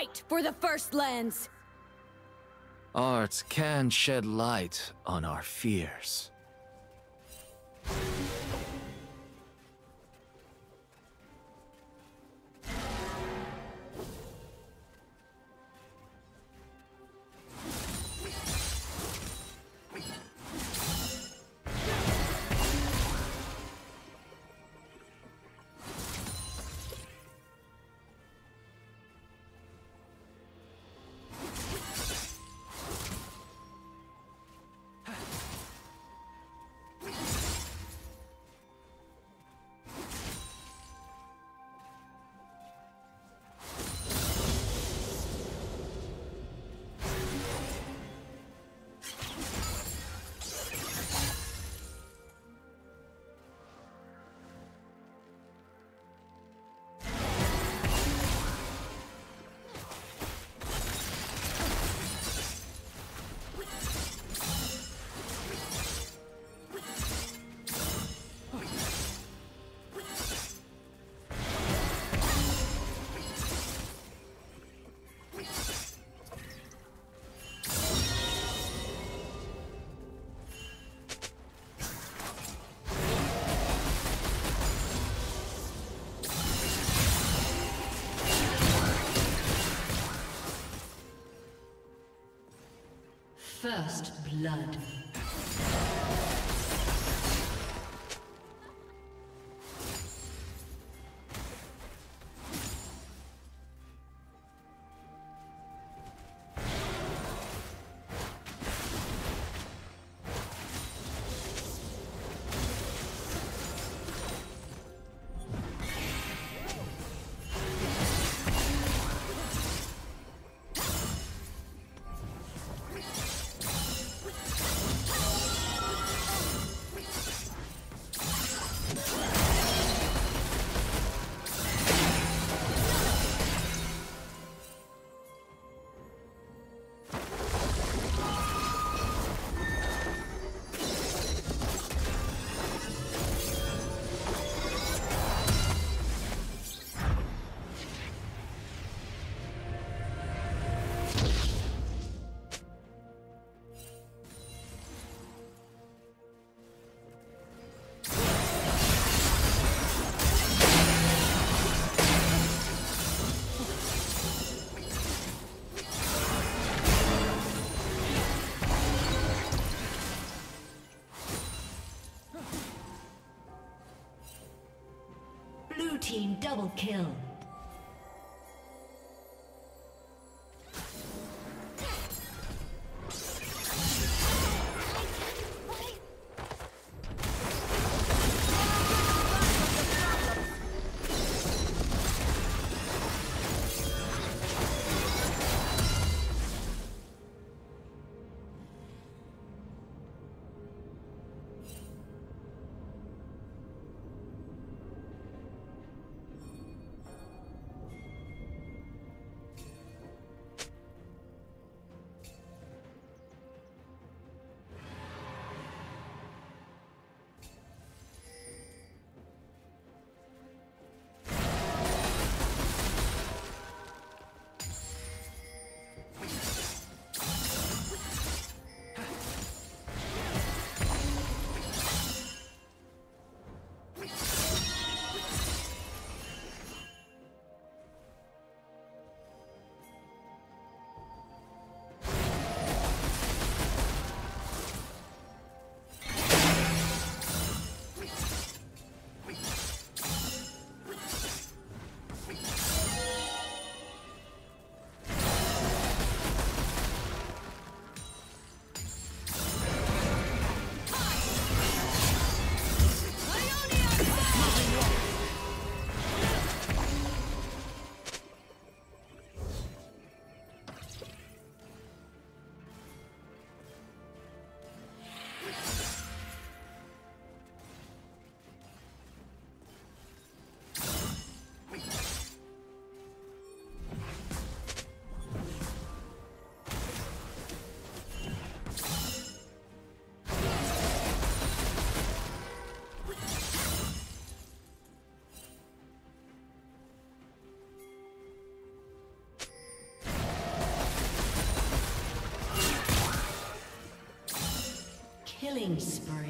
Fight for the First! Art can shed light on our fears. First blood. Double kill. Killing spree.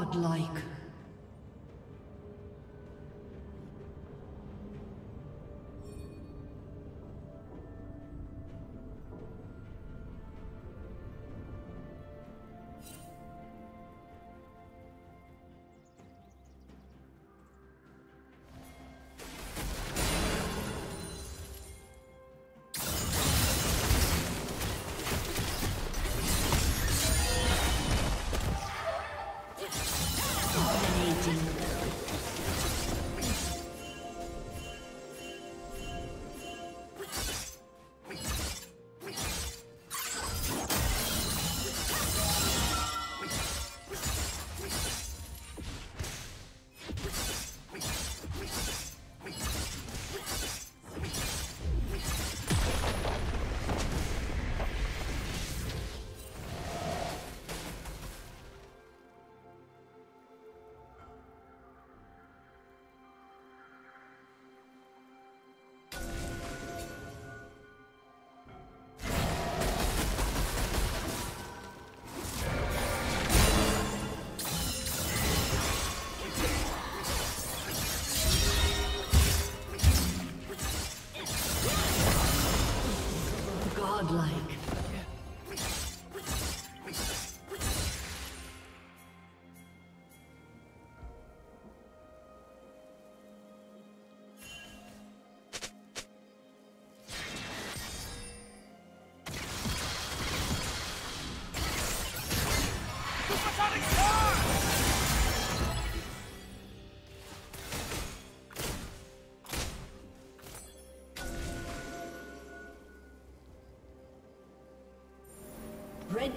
Godlike.